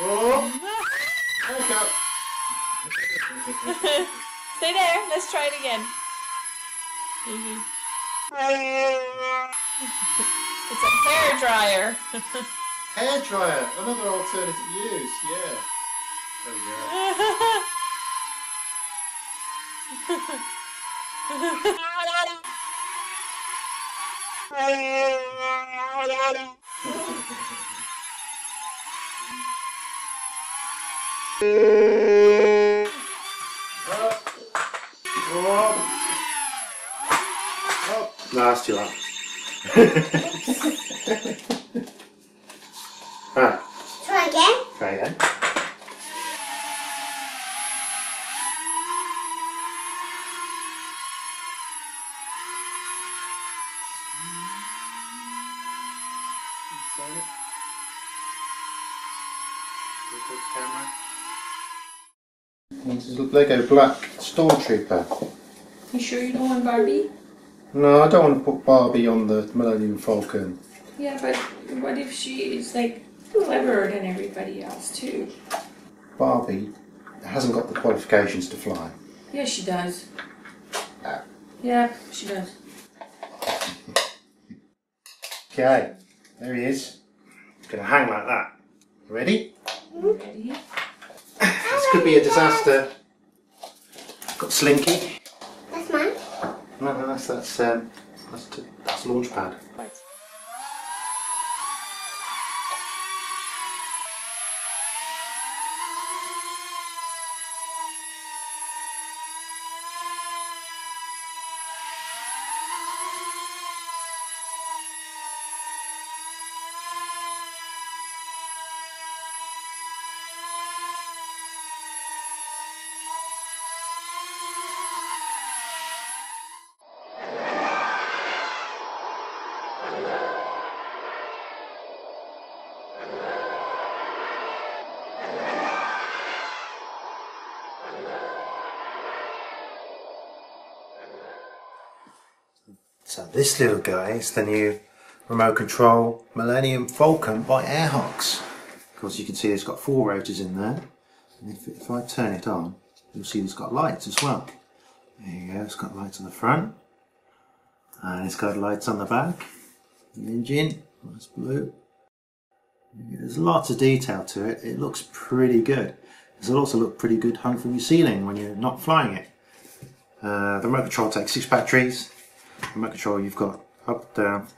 Oh. Back up. Stay there. Let's try it again. Mm -hmm. it's a hair dryer. hair dryer. Another alternative use. Yeah. There we go. No, that's too loud. ah, Try again. try again. This is a Lego Black Stormtrooper. You sure you don't want Barbie? No, I don't want to put Barbie on the Millennium Falcon. Yeah, but what if she is like cleverer than everybody else too? Barbie hasn't got the qualifications to fly. Yeah, she does. Ah. Yeah, she does. Okay, there he is. Going to hang like that. Ready? Ready? Could be a disaster. Got Slinky. That's mine. No, no, that's that's um, that's, that's Launchpad. So this little guy is the new remote control Millennium Falcon by Air Hogs. Of course you can see it's got four rotors in there. And if, if I turn it on, you'll see it's got lights as well. There you go, it's got lights on the front. And it's got lights on the back. The engine, nice blue. There's lots of detail to it. It looks pretty good. It'll also look pretty good hung from your ceiling when you're not flying it. Uh, the remote control takes six batteries. Remote control you've got up, down,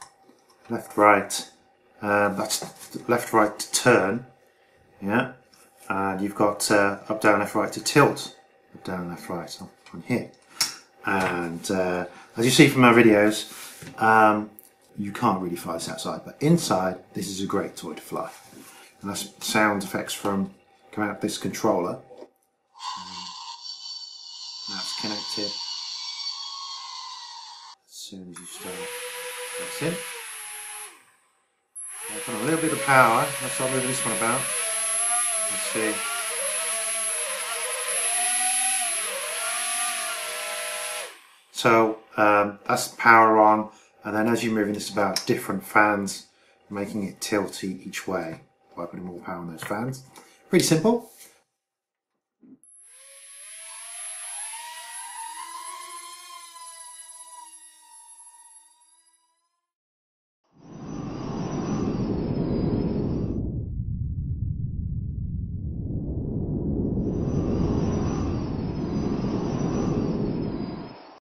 left, right. Uh, that's left, right to turn. Yeah. And you've got uh, up, down, left, right to tilt. Up, down, left, right on, here. And uh, as you see from our videos, um, you can't really fly this outside, but inside, this is a great toy to fly. And that's sound effects from coming out this controller. That's connected. Soon as you start, that's it. Got a little bit of power. Let's not move this one about. Let's see. So um, that's power on, and then as you're moving this about, different fans, making it tilt e- each way by putting more power on those fans. Pretty simple.